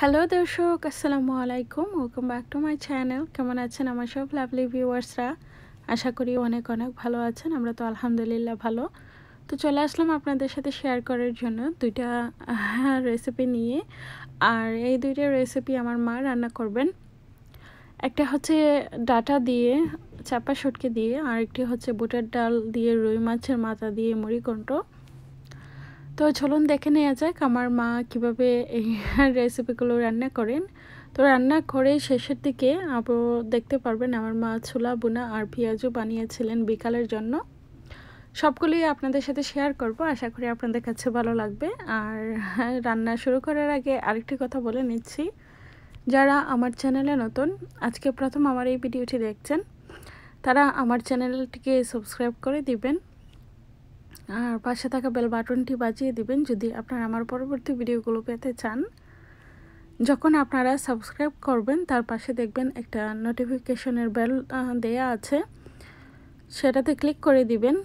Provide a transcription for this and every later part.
Hello দর্শক, আসসালামু আলাইকুম। Welcome back to my channel কেমন আছেন আমার সব লাভলি ভিউয়ার্সরা আশা করি অনেক অনেক ভালো আছেন। আমরা তো আলহামদুলিল্লাহ ভালো। তো চলে আসলাম আপনাদের সাথে শেয়ার করার জন্য দুইটা রেসিপি নিয়ে। আর এই দুইটা রেসিপি আমার মা রান্না করবেন। একটা হচ্ছে ডাটা দিয়ে, চাপা সটকে দিয়ে, আর একটি হচ্ছে বুটের ডাল দিয়ে, রুই মাছের মাথা দিয়ে মুড়িকণ্ঠ তো চলুন দেখে নেওয়া যাক আমার মা কীভাবে এই রেসিপিগুলো রান্না করেন। তো রান্না করে শেষের দিকে আবার দেখতে পারবেন আমার মা ছোলা বোনা আর পেঁয়াজও বানিয়েছিলেন বিকালের জন্য। সবগুলোই আপনাদের সাথে শেয়ার করব, আশা করি আপনাদের কাছে ভালো লাগবে। আর রান্না শুরু করার আগে আরেকটি কথা বলে নিচ্ছি। যারা আমার চ্যানেলে নতুন, আজকে প্রথম আমার এই ভিডিওটি দেখছেন, তারা আমার চ্যানেলটিকে সাবস্ক্রাইব করে দিবেন। আর পাশে থাকা বেল বাটনটি বাজিয়ে দিবেন যদি আপনারা আমার পরবর্তী ভিডিওগুলো পেতে চান। যখন আপনারা সাবস্ক্রাইব করবেন, তার পাশে দেখবেন একটা নোটিফিকেশনের বেল দেয়া আছে। সেটাতে ক্লিক করে দিবেন।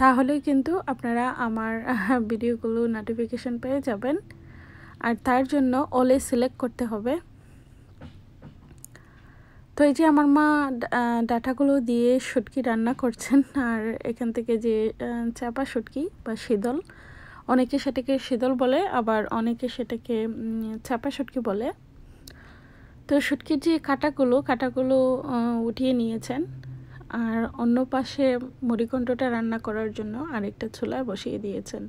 তাহলে কিন্তু আপনারা আমার ভিডিওগুলো নোটিফিকেশন পেয়ে যাবেন। আর তার জন্য অলে সিলেক্ট করতে হবে। তো এই যে আমার মা ডাটাগুলো দিয়ে শুটকি রান্না করছেন, আর এখান থেকে যে চাপা শুটকি বা শীতল, অনেকে সেটাকে শীতল বলে, আবার অনেকে সেটাকে চাপা শুটকি বলে। তো শুটকির যে কাটাগুলো কাটাগুলো উঠিয়ে নিয়েছেন, আর অন্য পাশে মুড়িকণ্ঠটা রান্না করার জন্য আরেকটা চুলায় বসিয়ে দিয়েছেন।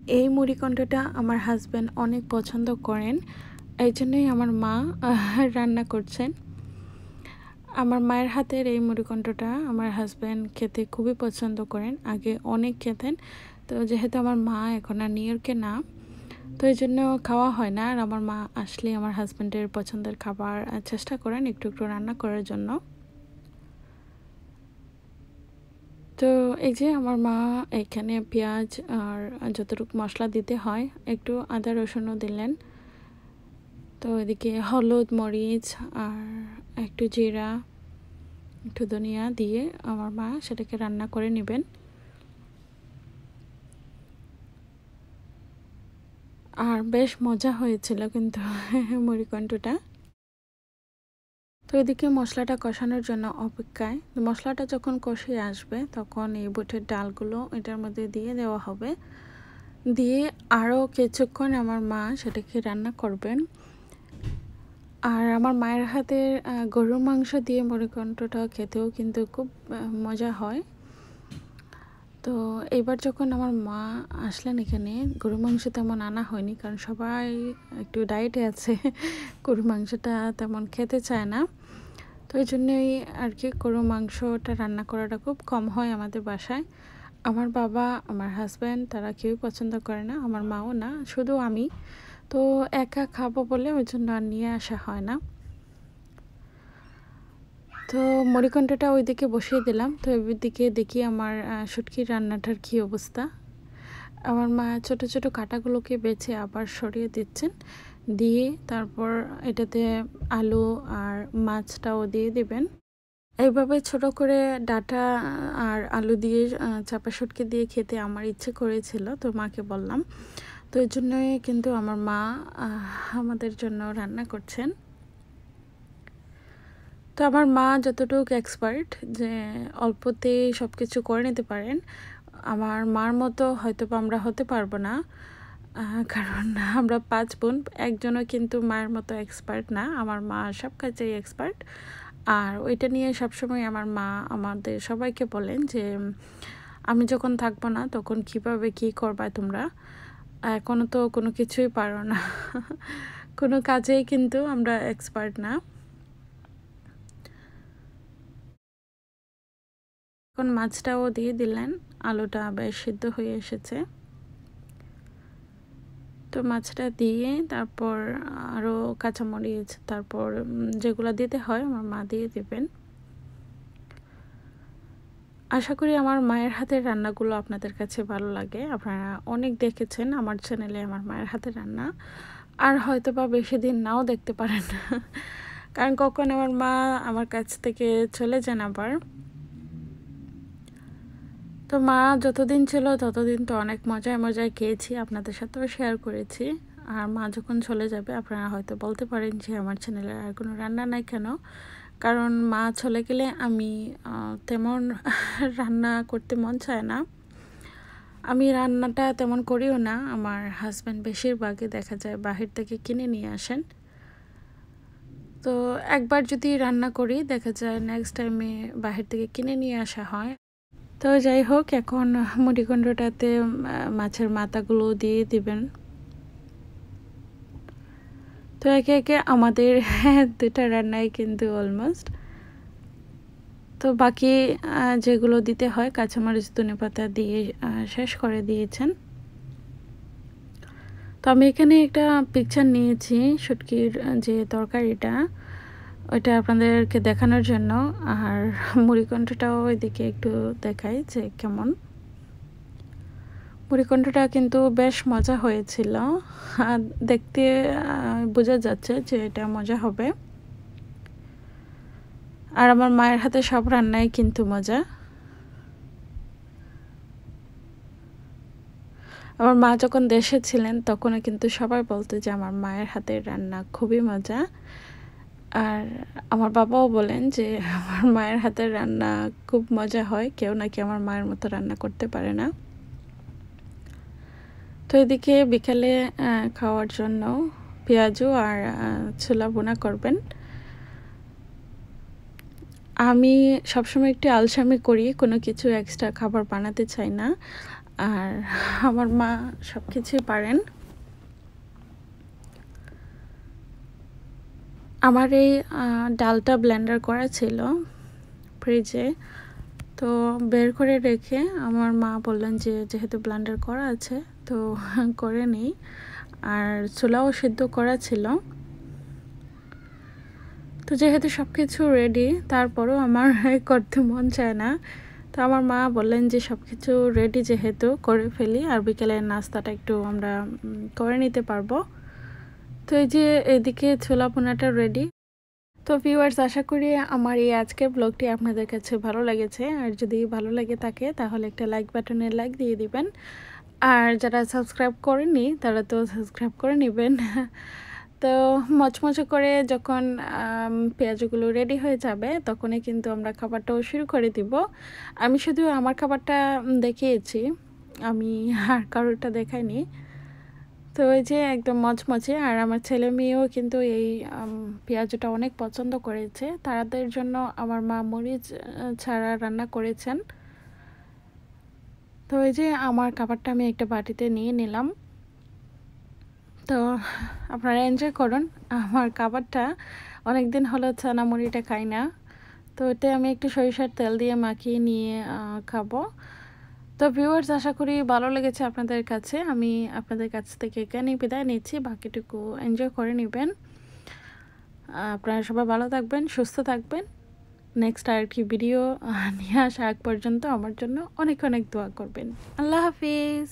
এই মুড়িকণ্ঠটা আমার হাজব্যান্ড অনেক পছন্দ করেন এই জন্যই আমার মা রান্না করছেন। আমার মায়ের হাতের এই মুড়িকণ্ঠটা আমার হাজব্যান্ড খেতে খুবই পছন্দ করেন, আগে অনেক খেতেন। তো যেহেতু আমার মা এখন আর নিউ ইয়র্কে না, তো এই জন্য খাওয়া হয় না। আর আমার মা আসলে আমার হাজব্যান্ডের পছন্দের খাবার চেষ্টা করেন একটু একটু রান্না করার জন্য। তো এই যে আমার মা এখানে পেঁয়াজ আর যতটুকু মশলা দিতে হয়, একটু আদা রসুনও দিলেন। তো এদিকে হলুদ, মরিচ আর একটু জিরা, একটু ধনিয়া দিয়ে আমার মা সেটাকে রান্না করে নেবেন। আর বেশ মজা হয়েছিল কিন্তু মুড়িকণ্ঠটা। তো এদিকে মশলাটা কষানোর জন্য অপেক্ষায়। মশলাটা যখন কষিয়ে আসবে তখন এই বুটের ডালগুলো এটার মধ্যে দিয়ে দেওয়া হবে। দিয়ে আরও কিছুক্ষণ আমার মা সেটাকে রান্না করবেন। আর আমার মায়ের হাতের গরুর মাংস দিয়ে মুড়িকণ্ঠটা খেতেও কিন্তু খুব মজা হয়। তো এবার যখন আমার মা আসলেন এখানে গরু মাংস তেমন আনা হয়নি, কারণ সবাই একটু ডায়েটে আছে গরু মাংসটা তেমন খেতে চায় না। তো এই জন্যই আর কি গরু মাংসটা রান্না করাটা খুব কম হয় আমাদের বাসায়। আমার বাবা, আমার হাজব্যান্ড তারা কেউই পছন্দ করে না, আমার মাও না, শুধু আমি। তো একা খাব বলে ওই জন্য আর নিয়ে আসা হয় না। তো মরিকণ্ঠটা ওইদিকে বসিয়ে দিলাম। তো দিকে দেখি আমার শুটকির রান্নাটার কী অবস্থা। আমার মা ছোট ছোট কাটাগুলোকে বেছে আবার সরিয়ে দিচ্ছেন। দিয়ে তারপর এটাতে আলু আর মাছটাও দিয়ে দিবেন। এইভাবে ছোট করে ডাটা আর আলু দিয়ে চাপা শুটকি দিয়ে খেতে আমার ইচ্ছে করেছিল, তো মাকে বললাম। তো এই জন্যই কিন্তু আমার মা আমাদের জন্য রান্না করছেন। তো আমার মা যতটুকু এক্সপার্ট যে অল্পতেই সব কিছু করে নিতে পারেন, আমার মার মতো হয়তো আমরা হতে পারব না। কারণ আমরা পাঁচ বোন, একজনও কিন্তু মায়ের মতো এক্সপার্ট না। আমার মা সব কাজেই এক্সপার্ট আর ওইটা নিয়ে সবসময় আমার মা আমাদের সবাইকে বলেন যে, আমি যখন থাকব না তখন কীভাবে কি করবা তোমরা? এখনও তো কোনো কিছুই পারো না। কোনো কাজেই কিন্তু আমরা এক্সপার্ট না। এখন মাছটাও দিয়ে দিলেন, আলুটা বেশ সিদ্ধ হয়ে এসেছে। তো মাছটা দিয়ে তারপর আরও কাঁচামরিচ, তারপর যেগুলো দিতে হয় আমার মা দিয়ে দেবেন। আশা করি আমার মায়ের হাতের রান্নাগুলো আপনাদের কাছে ভালো লাগে। আপনারা অনেক দেখেছেন আমার চ্যানেলে আমার মায়ের হাতের রান্না। আর হয়তো বা বেশি দিন নাও দেখতে পারেন। কারণ কখন আমার মা আমার কাছ থেকে চলে যান আবার। তো মা যতদিন ছিল ততদিন তো অনেক মজায় মজায় খেয়েছি, আপনাদের সাথেও শেয়ার করেছি। আর মা যখন চলে যাবে, আপনারা হয়তো বলতে পারেন যে আমার চ্যানেলের আর কোনো রান্না নাই কেন? কারণ মা চলে গেলে আমি তেমন রান্না করতে মন চায় না। আমি রান্নাটা তেমন করিও না। আমার হাজব্যান্ড বেশিরভাগই দেখা যায় বাহির থেকে কিনে নিয়ে আসেন। তো একবার যদি রান্না করি, দেখা যায় নেক্সট টাইমে বাহির থেকে কিনে নিয়ে আসা হয়। তো যাই হোক, এখন মুড়িকণ্ডটাতে মাছের মাথাগুলো দিয়ে দিবেন। তো একে একে আমাদের দুটা রান্নাই কিন্তু অলমোস্ট তো বাকি যেগুলো দিতে হয়, কাঁচামরিচ, ধনে পাতা দিয়ে শেষ করে দিয়েছেন। তো আমি এখানে একটা পিকচার নিয়েছি, শুটকির যে তরকারিটা। ওইটা আপনাদেরকে দেখানোর জন্য, আর মুড়িকণ্ঠটাও ওইদিকে একটু দেখাই যে কেমন। মুড়িকণ্ঠটা কিন্তু বেশ মজা হয়েছিল। দেখতে বোঝা যাচ্ছে যে এটা মজা হবে। আর আমার মায়ের হাতে সব রান্নাই কিন্তু মজা। আমার মা যখন দেশে ছিলেন, তখনও কিন্তু সবাই বলতো যে আমার মায়ের হাতের রান্না খুবই মজা। আর আমার বাবাও বলেন যে আমার মায়ের হাতের রান্না খুব মজা হয়, কেউ নাকি আমার মায়ের মতো রান্না করতে পারে না। তো এদিকে বিকালে খাওয়ার জন্য পেঁয়াজু আর ছোলা বোনা করবেন। আমি সবসময় একটু আলসামি করি, কোনো কিছু এক্সট্রা খাবার বানাতে চাই না। আর আমার মা সব কিছুই পারেন। আমার এই ডালটা ব্লেন্ডার করা ছিল ফ্রিজে তো বের করে রেখে আমার মা বললেন যে, যেহেতু ব্লেন্ডার করা আছে তো করে নেই। আর চুলাও সিদ্ধ করা ছিল। তো যেহেতু সব কিছু রেডি তারপরেও আমার করতে মন চায় না। তো আমার মা বললেন যে সব কিছু রেডি যেহেতু করে ফেলি, আর বিকেলের নাস্তাটা একটু আমরা করে নিতে পারব। তো এই যে এদিকে ছোলা পোনাটা রেডি তো ভিউয়ার্স আশা করি আমার এই আজকের ব্লগটি আপনাদের কাছে ভালো লেগেছে। আর যদি ভালো লাগে থাকে, তাহলে একটা লাইক বাটনে লাইক দিয়ে দিবেন। আর যারা সাবস্ক্রাইব করেনি, তারা তো সাবস্ক্রাইব করে নেবেন। তো মচমচে করে যখন পেঁয়াজগুলো রেডি হয়ে যাবে, তখনই কিন্তু আমরা খাবারটাও শুরু করে দিব। আমি শুধু আমার খাবারটা দেখিয়েছি, আমি আর কারোরটা দেখাইনি। তো ওই যে একদম মচমচে, আর আমার ছেলে মেয়েও কিন্তু এই পেঁয়াজটা অনেক পছন্দ করেছে। তাদের জন্য আমার মা মরিচ ছাড়া রান্না করেছেন। তো ওই যে আমার খাবারটা আমি একটা বাটিতে নিয়ে নিলাম। তো আপনারা এনজয় করুন, আমার খাবারটা অনেক দিন হলো ছানা মুড়িটা খাই না। তো ওতে আমি একটু সরিষার তেল দিয়ে মাখিয়ে নিয়ে খাব। তো ভিউয়ার্স আশা করি ভালো লেগেছে আপনাদের কাছে। আমি আপনাদের কাছ থেকে এখানেই বিদায় নিচ্ছি, বাকিটুকু এনজয় করে নেবেন। আপনারা সবাই ভালো থাকবেন, সুস্থ থাকবেন। নেক্সট আরেকটি ভিডিও নিয়ে আসা আগ পর্যন্ত আমার জন্য অনেক অনেক দোয়া করবেন। আল্লাহ হাফিজ।